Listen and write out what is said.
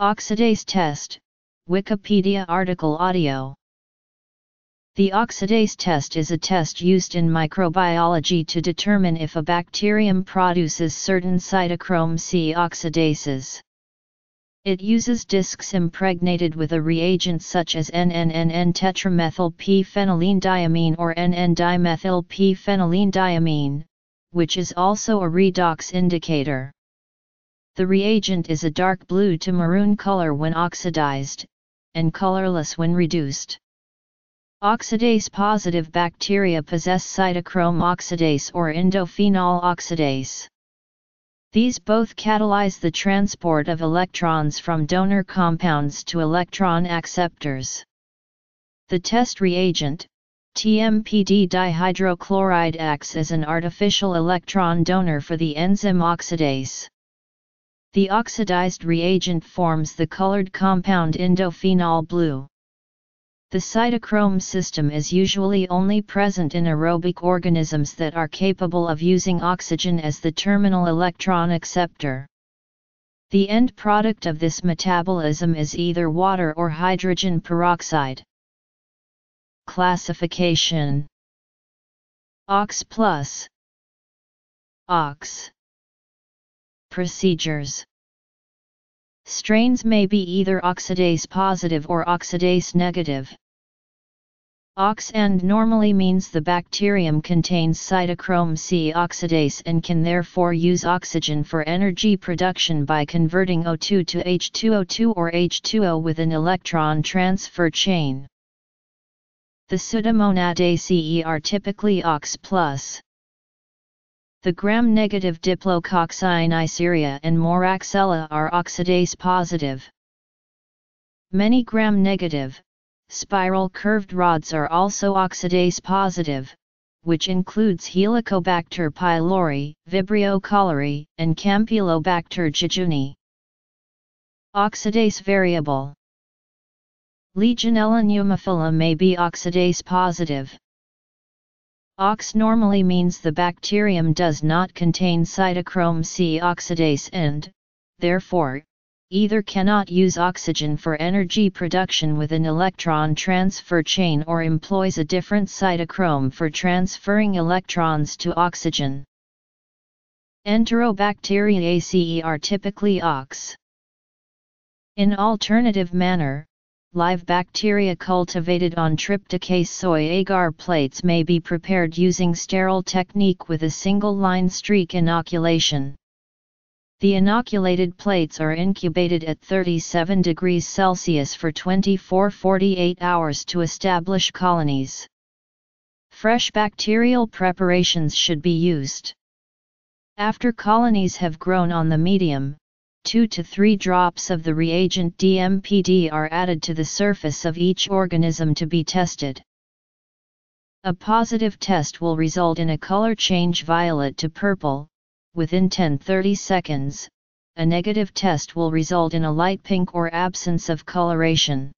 Oxidase test, Wikipedia article audio. The oxidase test is a test used in microbiology to determine if a bacterium produces certain cytochrome C oxidases. It uses discs impregnated with a reagent such as NNNN tetramethyl p-phenylenediamine or NN-dimethyl p-phenylenediamine, which is also a redox indicator. The reagent is a dark blue to maroon color when oxidized, and colorless when reduced. Oxidase-positive bacteria possess cytochrome oxidase or indophenol oxidase. These both catalyze the transport of electrons from donor compounds to electron acceptors. The test reagent, TMPD dihydrochloride acts as an artificial electron donor for the enzyme oxidase. The oxidized reagent forms the colored compound indophenol blue. The cytochrome system is usually only present in aerobic organisms that are capable of using oxygen as the terminal electron acceptor. The end product of this metabolism is either water or hydrogen peroxide. Classification OX plus OX Procedures Strains may be either oxidase positive or oxidase negative. Ox and normally means the bacterium contains cytochrome C oxidase and can therefore use oxygen for energy production by converting O2 to H2O2 or H2O with an electron transfer chain. The Pseudomonadaceae are typically OX+. The gram-negative Diplococci Neisseria and Moraxella are oxidase positive. Many gram-negative, spiral curved rods are also oxidase positive, which includes Helicobacter pylori, Vibrio cholerae, and Campylobacter jejuni. Oxidase variable Legionella pneumophila may be oxidase positive. Ox normally means the bacterium does not contain cytochrome C oxidase and, therefore, either cannot use oxygen for energy production with an electron transfer chain or employs a different cytochrome for transferring electrons to oxygen. Enterobacteriaceae are typically OX. In alternative manner, live bacteria cultivated on trypticase soy agar plates may be prepared using sterile technique with a single line streak inoculation. The inoculated plates are incubated at 37 degrees Celsius for 24-48 hours to establish colonies. Fresh bacterial preparations should be used. After colonies have grown on the medium, 2 to 3 drops of the reagent DMPD are added to the surface of each organism to be tested. A positive test will result in a color change violet to purple, within 10-30 seconds, a negative test will result in a light pink or absence of coloration.